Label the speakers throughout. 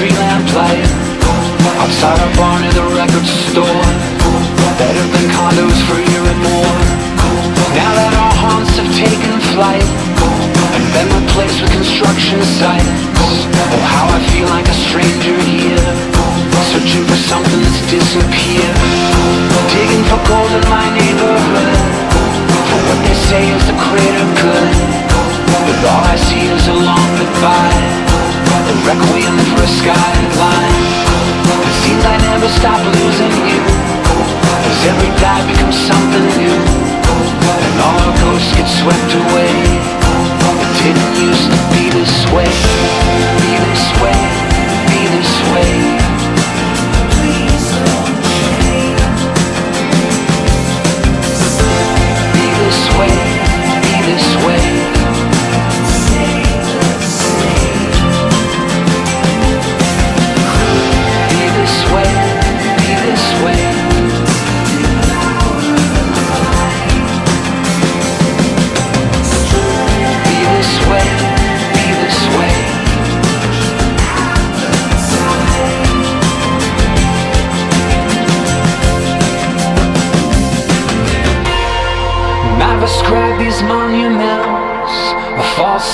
Speaker 1: street lamp light Outside a barn in the record store. Better than condos for a year and more. Now that our haunts have taken flight.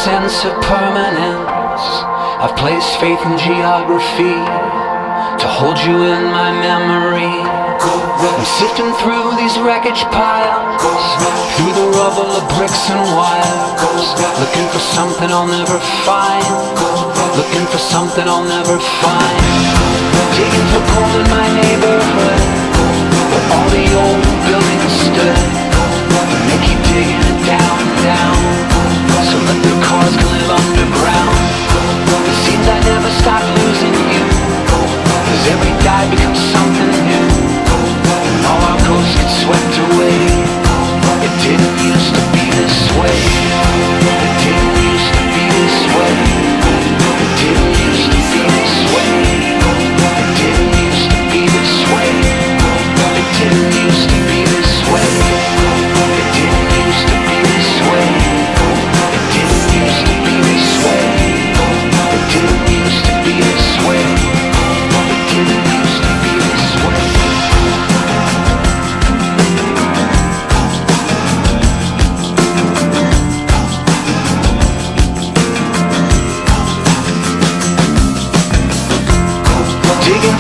Speaker 1: sense of permanence. I've placed faith in geography to hold you in my memory. I'm sifting through these wreckage piles, through the rubble of bricks and wires, Looking for something I'll never find. Looking for something I'll never find. Digging for gold in my name.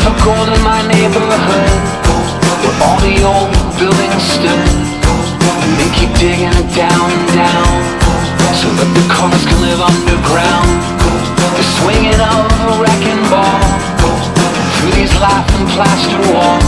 Speaker 1: I'm cold in my neighborhood Where all the old buildings stood. And they keep digging it down and down So that the cars can live underground. They're swinging of a wrecking ball Through these laughing plaster walls.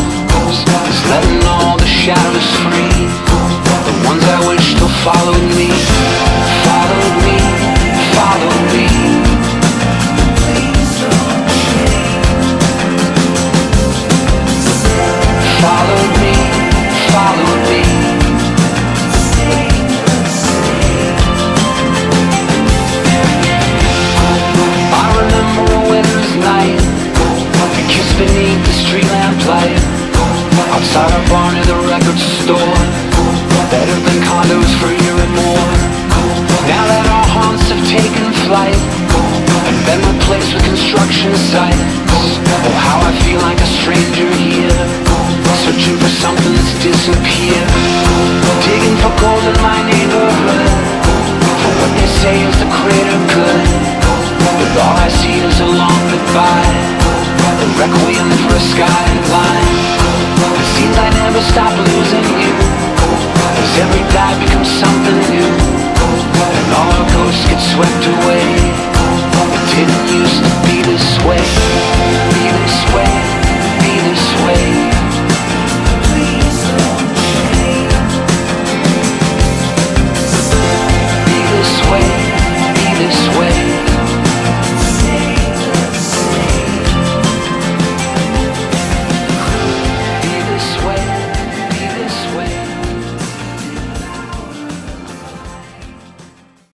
Speaker 1: to peace.